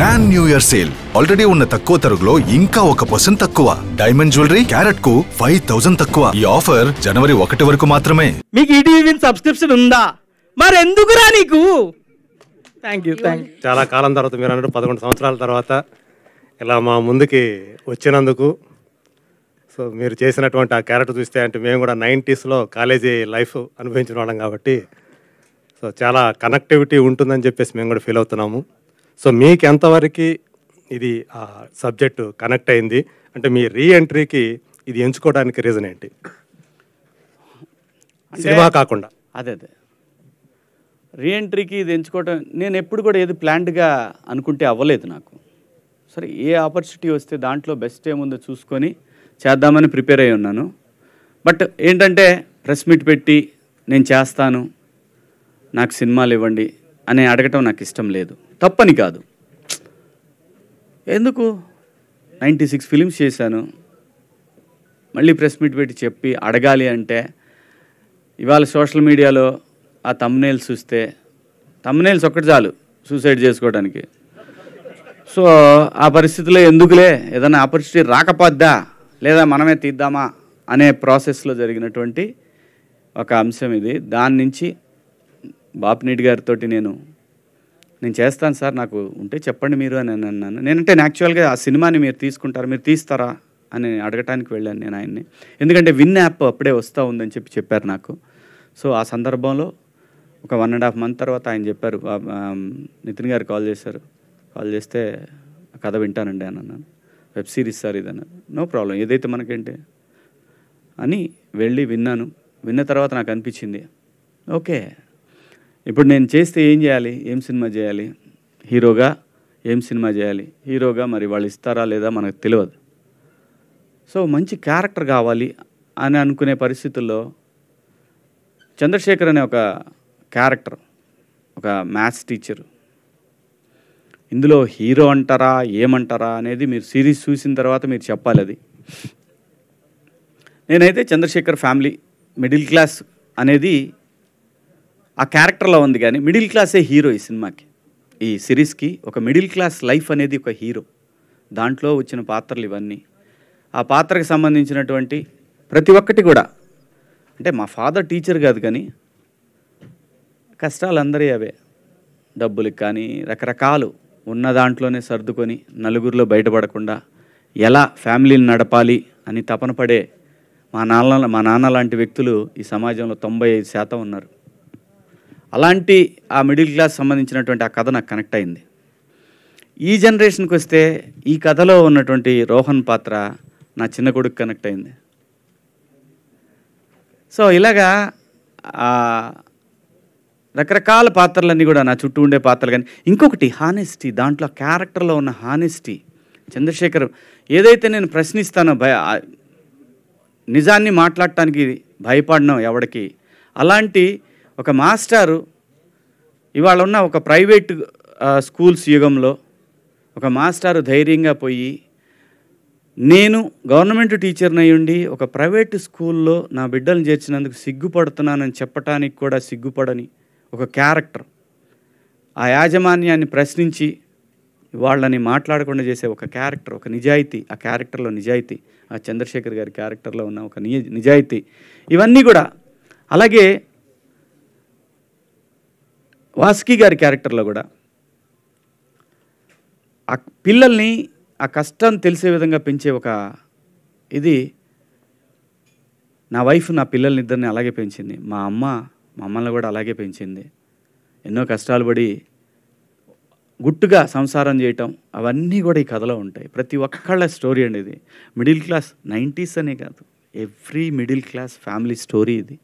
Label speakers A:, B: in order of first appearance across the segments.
A: Grand new year sale already ఉన్న తక్కువ తరుగులో ఇంకా ఒక పర్సెంట్ తక్కువ. డైమండ్ జ్యువెలరీ క్యారెట్కు ఫైవ్ థౌసండ్ తక్కువ. ఈ ఆఫర్ జనవరి ఒకటి వరకు మాత్రమే.
B: మీకు ఈటీవీ విన్ సబ్స్క్రిప్షన్ ఉందా? మరి ఎందుకురా నీకు? థ్యాంక్ యూ థ్యాంక్ యూ
C: చాలా కాలం తర్వాత మీరు అన్నట్టు పదకొండు సంవత్సరాల తర్వాత ఇలా మా ముందుకి వచ్చినందుకు. సో మీరు చేసినటువంటి ఆ క్యారెక్టర్ చూస్తే అంటే మేము కూడా నైంటీస్లో కాలేజీ లైఫ్ అనుభవించిన వాళ్ళం కాబట్టి. సో చాలా కనెక్టివిటీ ఉంటుందని చెప్పేసి మేము కూడా ఫీల్ అవుతున్నాము. సో మీకు ఎంతవరకు ఇది ఆ సబ్జెక్టు కనెక్ట్ అయింది? అంటే మీ రీ ఎంట్రీకి ఇది ఎంచుకోవడానికి రీజన్ ఏంటి? సినిమా కాకుండా.
B: అదే అదే. రీఎంట్రీకి ఇది ఎంచుకోవటం నేను ఎప్పుడు కూడా ఏది ప్లాన్డ్గా అనుకుంటే అవ్వలేదు నాకు. సరే ఏ ఆపర్చునిటీ వస్తే దాంట్లో బెస్ట్ ఏముందో చూసుకొని చేద్దామని ప్రిపేర్ అయి ఉన్నాను. బట్ ఏంటంటే ప్రెస్ మీట్ పెట్టి నేను చేస్తాను నాకు సినిమాలు ఇవ్వండి అని అడగటం నాకు ఇష్టం లేదు. తప్పని కాదు. ఎందుకు? నైంటీ సిక్స్ ఫిలిమ్స్ చేశాను. మళ్ళీ ప్రెస్ మీట్ పెట్టి చెప్పి అడగాలి అంటే ఇవాళ సోషల్ మీడియాలో ఆ తమ్నేల్స్ చూస్తే తమ్నేల్స్ ఒక్కటి చాలు సూసైడ్ చేసుకోవడానికి సో ఆ పరిస్థితిలో ఎందుకులే? ఏదైనా ఆపర్చునిటీ రాకపోద్దా? లేదా మనమే తీద్దామా? అనే ప్రాసెస్లో జరిగినటువంటి ఒక అంశం ఇది. దాని నుంచి బాపినీటి గారితో నేను నేను చేస్తాను సార్ నాకు ఉంటే చెప్పండి మీరు అని నేను అన్నాను. నేనంటే యాక్చువల్గా ఆ సినిమాని మీరు తీసుకుంటారా మీరు తీస్తారా అని అడగటానికి వెళ్ళాను నేను ఆయన్ని. ఎందుకంటే విన్ యాప్ అప్పుడే వస్తూ ఉందని చెప్పి చెప్పారు నాకు. సో ఆ సందర్భంలో ఒక వన్ అండ్ హాఫ్ మంత్ తర్వాత ఆయన చెప్పారు నితిన్ గారు కాల్ చేశారు. కాల్ చేస్తే కథ వింటానండి అని అన్నాను. వెబ్ సిరీస్ సార్ ఇది అన్నారు నో ప్రాబ్లం ఏదైతే మనకేంటి అని వెళ్ళి విన్నాను. విన్న తర్వాత నాకు అనిపించింది ఓకే ఇప్పుడు నేను చేస్తే ఏం చేయాలి? ఏం సినిమా చేయాలి? హీరోగా ఏం సినిమా చేయాలి? హీరోగా మరి వాళ్ళు ఇస్తారా లేదా మనకు తెలియదు. సో మంచి క్యారెక్టర్ కావాలి అని అనుకునే పరిస్థితుల్లో చంద్రశేఖర్ అనే ఒక క్యారెక్టర్ ఒక మ్యాథ్స్ టీచర్. ఇందులో హీరో అంటారా ఏమంటారా అనేది మీరు సిరీస్ చూసిన తర్వాత మీరు చెప్పాలి అది. నేనైతే చంద్రశేఖర్ ఫ్యామిలీ మిడిల్ క్లాస్ అనేది ఆ క్యారెక్టర్లో ఉంది కానీ మిడిల్ క్లాసే హీరో ఈ సినిమాకి. ఈ సిరీస్కి ఒక మిడిల్ క్లాస్ లైఫ్ అనేది ఒక హీరో. దాంట్లో వచ్చిన పాత్రలు ఇవన్నీ. ఆ పాత్రకు సంబంధించినటువంటి ప్రతి ఒక్కటి కూడా. అంటే మా ఫాదర్ టీచర్ కాదు కానీ కష్టాలు అందరి అవే. డబ్బులకు కానీ రకరకాలు ఉన్న దాంట్లోనే సర్దుకొని నలుగురిలో బయటపడకుండా ఎలా ఫ్యామిలీని నడపాలి అని తపన పడే మా నాన్న మా నాన్న లాంటి వ్యక్తులు ఈ సమాజంలో తొంభై ఐదు శాతం ఉన్నారు. అలాంటి ఆ మిడిల్ క్లాస్ సంబంధించినటువంటి ఆ కథ నాకు కనెక్ట్ అయింది. ఈ జనరేషన్కి వస్తే ఈ కథలో ఉన్నటువంటి రోహన్ పాత్ర నా చిన్న కొడుకు కనెక్ట్ అయింది. సో ఇలాగా రకరకాల పాత్రలన్నీ కూడా నా చుట్టూ ఉండే పాత్రలు కానీ ఇంకొకటి హానెస్టీ దాంట్లో క్యారెక్టర్లో ఉన్న హానెస్టీ చంద్రశేఖర్ ఏదైతే నేను ప్రశ్నిస్తానో భయ నిజాన్ని మాట్లాడటానికి భయపడడం ఎవడికి అలాంటి ఒక మాస్టారు ఇవాళ ఉన్న ఒక ప్రైవేట్ స్కూల్స్ యుగంలో ఒక మాస్టారు ధైర్యంగా పోయి నేను గవర్నమెంట్ టీచర్ని అయ్యుండి ఒక ప్రైవేట్ స్కూల్లో నా బిడ్డలను చేర్చినందుకు సిగ్గుపడుతున్నానని చెప్పటానికి కూడా సిగ్గుపడని ఒక క్యారెక్టర్. ఆ యాజమాన్యాన్ని ప్రశ్నించి వాళ్ళని మాట్లాడకుండా చేసే ఒక క్యారెక్టర్ ఒక నిజాయితీ ఆ క్యారెక్టర్లో నిజాయితీ ఆ చంద్రశేఖర్ గారి క్యారెక్టర్లో ఉన్న ఒక నిజాయితీ. ఇవన్నీ కూడా. అలాగే వాసుకి గారి క్యారెక్టర్లో కూడా ఆ పిల్లల్ని ఆ కష్టం తెలిసే విధంగా పెంచే ఒక ఇది నా వైఫ్ నా పిల్లల్ని ఇద్దరిని అలాగే పెంచింది. మా అమ్మ మమ్మల్ని కూడా అలాగే పెంచింది. ఎన్నో కష్టాలు పడి గుట్టుగా సంసారం చేయటం అవన్నీ కూడా ఈ కథలో ఉంటాయి. ప్రతి ఒక్కళ్ళ స్టోరీ అండి ఇది. మిడిల్ క్లాస్ నైంటీస్ అనే కాదు. Every middle class family story ఇది.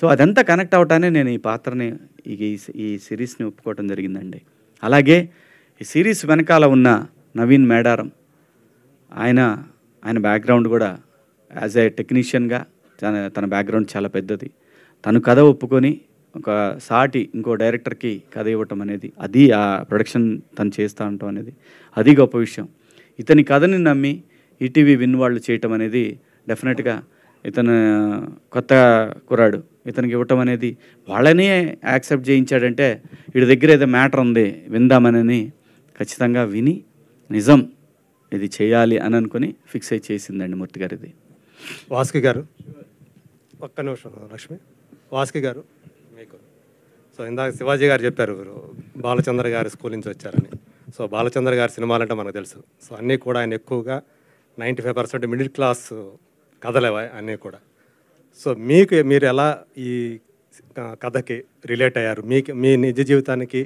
B: సో అదంతా కనెక్ట్ అవటానే నేను ఈ పాత్రని ఈ ఈ- సిరీస్ని ఒప్పుకోవటం జరిగిందండి. అలాగే ఈ సిరీస్ వెనకాల ఉన్న నవీన్ మేడారం ఆయన ఆయన బ్యాక్గ్రౌండ్ కూడా యాజ్ ఏ టెక్నీషియన్గా తన తన బ్యాక్గ్రౌండ్ చాలా పెద్దది. తను కథ ఒప్పుకొని ఒక సాటి ఇంకో డైరెక్టర్కి కథ ఇవ్వటం అనేది అది ఆ ప్రొడక్షన్ తను చేస్తూ ఉండటం అనేది అది గొప్ప విషయం. ఇతని కథని నమ్మి ఈటీవీ విన్ వాళ్ళు చేయటం అనేది డెఫినెట్గా ఇతను కొత్త కురాడు ఇతనికి ఇవ్వటం అనేది వాళ్ళనే యాక్సెప్ట్ చేయించాడంటే వీడి దగ్గర ఏదో మ్యాటర్ ఉంది విందామనని ఖచ్చితంగా విని నిజం ఇది చేయాలి అని అనుకుని ఫిక్స్ అయి చేసిందండి మూర్తి గారు ఇది
C: వాసుకి గారు. ఒక్క నిమిషం లక్ష్మి. వాసుకి గారు. మీకు. సో ఇందాక శివాజీ గారు చెప్పారు బాలచంద్ర గారి స్కూల్ నుంచి వచ్చారని. సో బాలచంద్ర గారి సినిమాలంటే మనకు తెలుసు. సో అన్నీ కూడా ఆయన ఎక్కువగా ninety five percent middle class కథలేవా అన్నీ కూడా. సో మీకు మీరు ఎలా ఈ కథకి రిలేట్ అయ్యారు? మీకు మీ నిజ జీవితానికి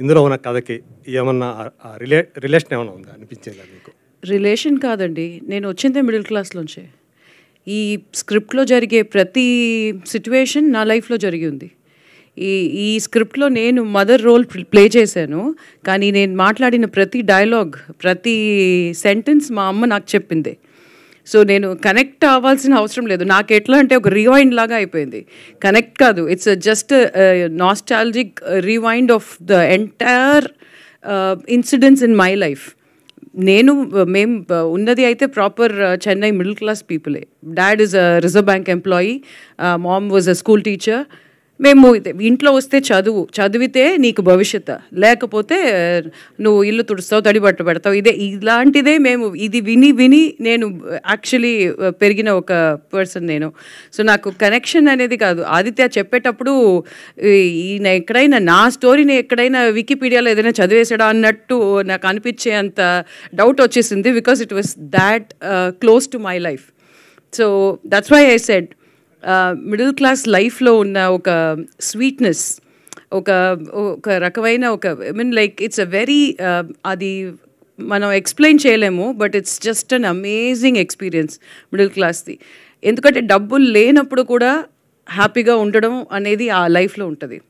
C: ఇందులో ఉన్న కథకి ఏమన్నా రిలే రిలేషన్ ఏమైనా ఉందా? అనిపించిందా మీకు?
D: రిలేషన్ కాదండి. నేను వచ్చిందే మిడిల్ క్లాస్లోంచే ఈ స్క్రిప్ట్లో జరిగే ప్రతి సిట్యువేషన్ నా లైఫ్లో జరిగి ఉంది. ఈ ఈ స్క్రిప్ట్లో నేను మదర్ రోల్ ప్లే చేశాను. కానీ నేను మాట్లాడిన ప్రతి డైలాగ్ ప్రతి సెంటెన్స్ మా అమ్మ నాకు చెప్పిందే. సో నేను కనెక్ట్ అవ్వాల్సిన అవసరం లేదు. నాకు ఎట్లా అంటే ఒక రివైండ్ లాగా అయిపోయింది. కనెక్ట్ కాదు. It's just nostalgic rewind of the entire incidents in my life నేను మేము uh, ఉన్నది అయితే proper Chennai middle class పీపులే dad is a reserve bank employee mom was a school teacher మేము ఇది- ఇంట్లో వస్తే చదువు చదివితే నీకు భవిష్యత్. లేకపోతే నువ్వు ఇల్లు తుడుస్తావు తడిబట్ట పెడతావు. ఇదే ఇలాంటిదే మేము ఇది విని విని నేను యాక్చువల్లీ పెరిగిన ఒక పర్సన్ నేను. సో నాకు కనెక్షన్ అనేది కాదు. ఆదిత్య చెప్పేటప్పుడు ఈయన ఎక్కడైనా నా స్టోరీని ఎక్కడైనా వికీపీడియాలో ఏదైనా చదివేసాడా అన్నట్టు నాకు అనిపించే అంత డౌట్ వచ్చేసింది because it was that close to my life so that's why I said middle class లైఫ్లో ఉన్న ఒక స్వీట్నెస్ ఒక ఒక రకమైన ఒక I mean like it's a very అది మనం ఎక్స్ప్లెయిన్ చేయలేము but it's just an amazing experience middle క్లాస్ది ఎందుకంటే డబ్బులు లేనప్పుడు కూడా హ్యాపీగా ఉండడం అనేది ఆ లైఫ్లో ఉంటుంది.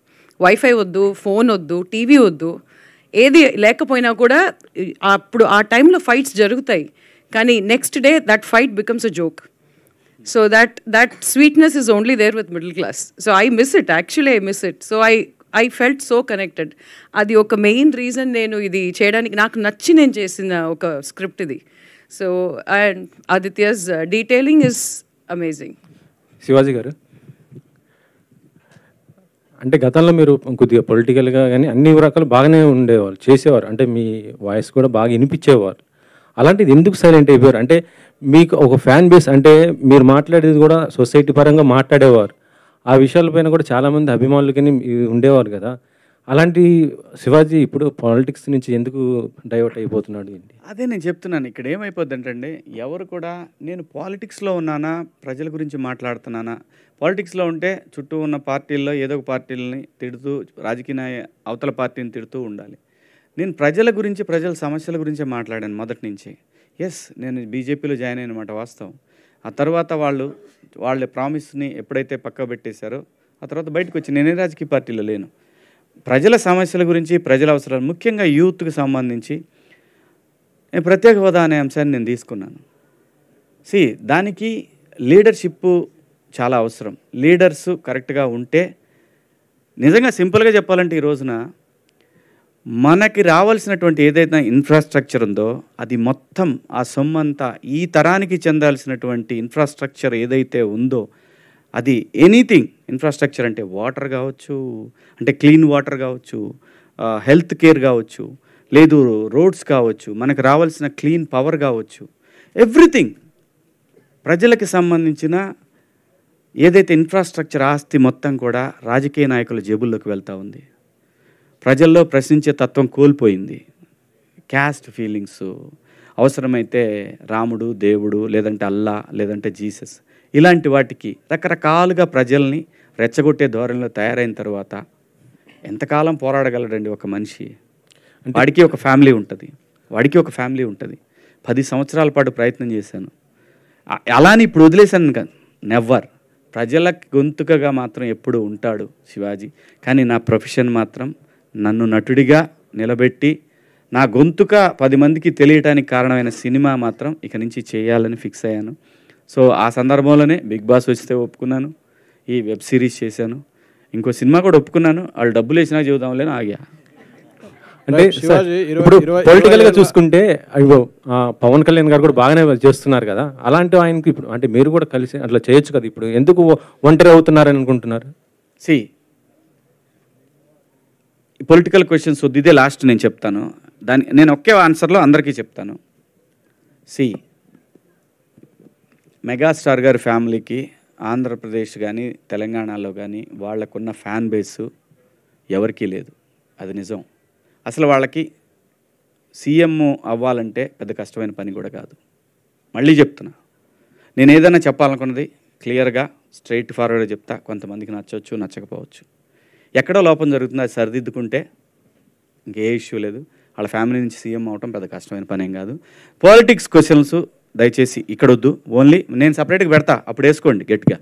D: వైఫై వద్దు ఫోన్ వద్దు టీవీ వద్దు ఏది లేకపోయినా కూడా అప్పుడు ఆ టైంలో ఫైట్స్ జరుగుతాయి. కానీ next day that fight becomes a joke so that that sweetness is only there with middle class so I miss it actually I miss it so I I felt so connected అది ఒక main reason నేను ఇది చేయడానికి నాకు నచ్చి నేను చేసిన ఒక స్క్రిప్ట్ ఇది. So and Aditya's detailing is amazing
E: Shivaji garu? అంటే గతంలో మీరు కొద్దిగా పొలిటికల్గా కానీ అన్ని రకాలు బాగానే ఉండేవారు చేసేవారు. అంటే మీ వాయిస్ కూడా బాగా వినిపించేవారు. అలాంటిది ఎందుకు సైలెంట్ అయిపోయారు? అంటే మీకు ఒక ఫ్యాన్ బేస్ అంటే మీరు మాట్లాడేది కూడా సొసైటీ పరంగా మాట్లాడేవారు. ఆ విషయాలపైన కూడా చాలామంది అభిమానులు కానీ ఉండేవారు కదా. అలాంటి శివాజీ ఇప్పుడు పాలిటిక్స్ నుంచి ఎందుకు డైవర్ట్ అయిపోతున్నాడు ఏంటి?
B: అదే నేను చెప్తున్నాను. ఇక్కడ ఏమైపోద్దంటే ఎవరు కూడా నేను పాలిటిక్స్లో ఉన్నానా ప్రజల గురించి మాట్లాడుతున్నానా? పాలిటిక్స్లో ఉంటే చుట్టూ ఉన్న పార్టీల్లో ఏదో ఒక పార్టీలని తిడుతూ రాజకీయ అవతల పార్టీని తిడుతూ ఉండాలి. నేను ప్రజల గురించి ప్రజల సమస్యల గురించే మాట్లాడాను మొదటి నుంచి. ఎస్ నేను బీజేపీలో జాయిన్ అయిన మాట వాస్తవం. ఆ తర్వాత వాళ్ళు వాళ్ళ ప్రామిస్ని ఎప్పుడైతే పక్క పెట్టేశారో ఆ తర్వాత బయటకు వచ్చి నేనే రాజకీయ పార్టీలో లేను. ప్రజల సమస్యల గురించి ప్రజల అవసరాలు ముఖ్యంగా యూత్కి సంబంధించి నేను ప్రత్యేక హోదా అనే అంశాన్ని నేను తీసుకున్నాను. సి దానికి లీడర్షిప్ చాలా అవసరం. లీడర్స్ కరెక్ట్గా ఉంటే నిజంగా సింపుల్గా చెప్పాలంటే ఈ రోజున మనకి రావాల్సినటువంటి ఏదైతే ఇన్ఫ్రాస్ట్రక్చర్ ఉందో అది మొత్తం ఆ సొమ్మంతా ఈ తరానికి చెందాల్సినటువంటి ఇన్ఫ్రాస్ట్రక్చర్ ఏదైతే ఉందో అది ఎనీథింగ్ ఇన్ఫ్రాస్ట్రక్చర్ అంటే వాటర్ కావచ్చు అంటే క్లీన్ వాటర్ కావచ్చు హెల్త్ కేర్ కావచ్చు లేదు రోడ్స్ కావచ్చు మనకు రావాల్సిన క్లీన్ పవర్ కావచ్చు ఎవ్రీథింగ్ ప్రజలకు సంబంధించిన ఏదైతే ఇన్ఫ్రాస్ట్రక్చర్ ఆస్తి మొత్తం కూడా రాజకీయ నాయకుల జేబుల్లోకి వెళ్తూ ఉంది. ప్రజల్లో ప్రశ్నించే తత్వం కోల్పోయింది. క్యాస్ట్ ఫీలింగ్స్ అవసరమైతే రాముడు దేవుడు లేదంటే అల్లా లేదంటే జీసస్ ఇలాంటి వాటికి రకరకాలుగా ప్రజల్ని రెచ్చగొట్టే ధోరణిలో తయారైన తర్వాత ఎంతకాలం పోరాడగలడండి ఒక మనిషి? వాడికి ఒక ఫ్యామిలీ ఉంటుంది. వాడికి ఒక ఫ్యామిలీ ఉంటుంది. పది సంవత్సరాల పాటు ప్రయత్నం చేశాను. అలాని ఇప్పుడు వదిలేశాను కాదు నెవ్వర్ ప్రజల గొంతుకగా మాత్రం ఎప్పుడు ఉంటాడు శివాజీ. కానీ నా ప్రొఫెషన్ మాత్రం నన్ను నటుడిగా నిలబెట్టి నా గొంతుక పది మందికి తెలియటానికి కారణమైన సినిమా మాత్రం ఇక నుంచి చేయాలని ఫిక్స్ అయ్యాను. సో ఆ సందర్భంలోనే బిగ్ బాస్ వస్తే ఒప్పుకున్నాను. ఈ వెబ్ సిరీస్ చేశాను. ఇంకో సినిమా కూడా ఒప్పుకున్నాను. వాళ్ళు డబ్బులు వేసినా చెబుదాంలేని ఆగా.
E: అంటే ఇప్పుడు
F: ఇరవై-
E: పొలిటికల్గా
F: ఇరవై ఏళ్ళ-
E: చూసుకుంటే అయ్యో ఆ, పవన్ కళ్యాణ్ గారు కూడా బాగానే చేస్తున్నారు కదా. అలాంటి ఆయనకి ఇప్పుడు అంటే మీరు కూడా కలిసి అట్లా చేయొచ్చు కదా ఇప్పుడు. ఎందుకు ఒంటరి అవుతున్నారని అనుకుంటున్నారు?
B: సి పొలిటికల్ క్వశ్చన్స్ వద్దు. ఇదే లాస్ట్ నేను చెప్తాను. దాని నేను ఒకే ఆన్సర్లో అందరికీ చెప్తాను. సి మెగాస్టార్ గారి ఫ్యామిలీకి ఆంధ్రప్రదేశ్ కానీ తెలంగాణలో కానీ వాళ్ళకున్న ఫ్యాన్ బేసు ఎవరికీ లేదు. అది నిజం. అసలు వాళ్ళకి సీఎం అవ్వాలంటే పెద్ద కష్టమైన పని కూడా కాదు. మళ్ళీ చెప్తున్నా. నేను ఏదైనా చెప్పాలనుకున్నది క్లియర్గా స్ట్రైట్ ఫార్వర్డ్ చెప్తా. కొంతమందికి నచ్చవచ్చు నచ్చకపోవచ్చు. ఎక్కడో లోపం జరుగుతుంది అది సరిదిద్దుకుంటే ఇంకే ఇష్యూ లేదు. వాళ్ళ ఫ్యామిలీ నుంచి సీఎం అవటం పెద్ద కష్టమైన పని ఏం కాదు. పాలిటిక్స్ క్వశ్చన్స్ దయచేసి ఇక్కడ వద్దు ఓన్లీ నేను సపరేట్గా పెడతా. అప్పుడు వేసుకోండి గట్టిగా.